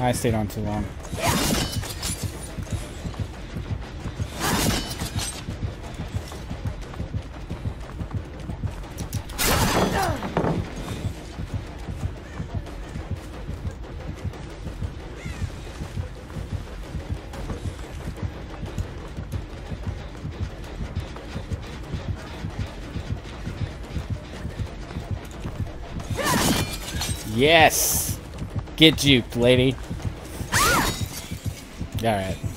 I stayed on too long. Yes! Get juked, lady. Alright.